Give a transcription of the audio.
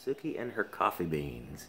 Suki and her coffee beans.